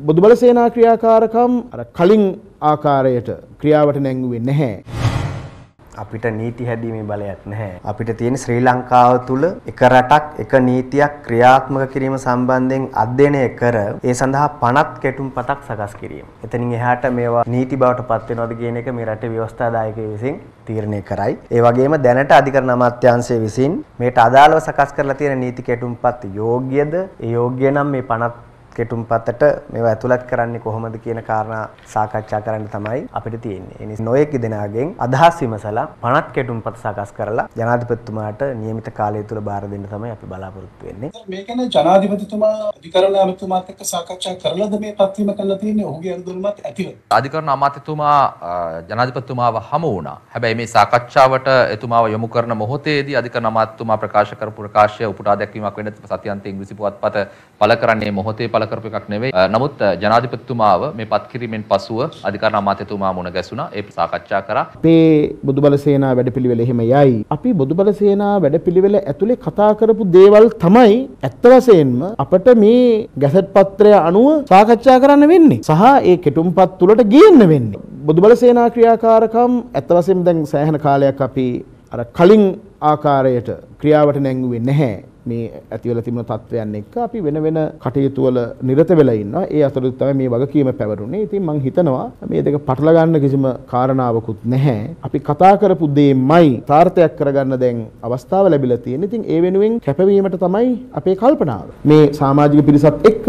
බොදුබල සේනා ක්‍රියාකාරකම් අර කලින් ආකාරයට ක්‍රියාවට නැංගුවේ නැහැ. අපිට නීති හැදීමේ බලයක් නැහැ. අපිට තියෙන ශ්‍රී ලංකාව තුල එක රටක් එක නීතියක් ක්‍රියාත්මක කිරීම සම්බන්ධයෙන් අධ්‍යයනය කර ඒ සඳහා පනත් කෙටුම්පතක් සකස් කිරීම. එතනින් එහාට මේවා නීති බවට පත් වෙනවද කියන එක මේ රටේ ව්‍යවස්ථාදායකයෝ විසින් තීරණය කරයි. ඒ වගේම දැනට අධිකරණ අමාත්‍යාංශය විසින් මේට අදාළව සකස් කරලා තියෙන නීති කෙටුම්පත් යෝග්‍යද? ඒ යෝග්‍ය නම් මේ පනත් කෙටුම්පතට මේවා ඇතුළත් කරන්නේ කොහොමද කියන කාරණා සාකච්ඡා කරන්න තමයි අපිට තියෙන්නේ. ඒ නිසා නොයෙක් දෙනාගෙන් අදහස් විමසලා පනත් කෙටුම්පත සකස් කරලා ජනාධිපතිතුමාට නියමිත කාලය තුල බාර දෙන්න තමයි අපි බලාපොරොත්තු වෙන්නේ. මේ කියන්නේ ජනාධිපතිතුමා අධිකරණ අමාත්‍යතුමාත් එක්ක සාකච්ඡා කරලාද මේ පත්වීම කරලා තියෙන්නේ ඔහුගේ අනුදුරුමත් ඇතිව. අධිකරණ අමාත්‍යතුමා ජනාධිපතිතුමාව හමු වුණා. හැබැයි මේ සාකච්ඡාවට එතුමාව යොමු කරන මොහොතේදී අධිකරණ අමාත්‍යතුමා ප්‍රකාශ කරපු ප්‍රකාශය උපුටා දැක්වීමක් වෙන සත්‍යන්ත ඉංග්‍රීසි පුවත්පත පළ කරන්නේ මොහොතේ පළ කරපු එකක් නෙවෙයි. නමුත් ජනාධිපතිතුමාව මේ පත් කිරීමෙන් පසුව අධිකරණ අමාත්‍යතුමා මුණ ගැසුණා. ඒ සාකච්ඡා කරා. අපේ බොදුබල සේනා වැඩපිළිවෙල එහෙම යයි. අපි බොදුබල සේනා වැඩපිළිවෙල ඇතුලේ කතා කරපු දේවල් තමයි ඇත්ත වශයෙන්ම අපිට මේ ගැසට් පත්‍රය අනුව සාකච්ඡා කරන්න වෙන්නේ. සහ ඒ කෙටුම්පත් තුලට ගේන්න වෙන්නේ. බොදුබල සේනා ක්‍රියාකාරකම් ඇත්ත වශයෙන්ම දැන් සෑහෙන කාලයක් අපි අර කලින් ආකාරයට ක්‍රියාවට නැංගුවේ නැහැ. මේ ඇතිවලා තිබුණ තත්ත්වයන් එක්ක අපි වෙන වෙන කටයුතු වල නිරත වෙලා ඉන්නවා. ඒ අතරතුර තමයි මේ වගකීම පැවරුනේ. ඉතින් මම හිතනවා මේ දෙක පටල ගන්න කිසිම කාරණාවකුත් නැහැ. අපි කතා කරපු දේමයි සාර්ථයක් කරගන්න දැන් අවස්ථාව ලැබිලා තියෙන. ඉතින් ඒ වෙනුවෙන් කැපවීමට තමයි අපේ කල්පනාව. මේ සමාජික පිරිසත් එක්ක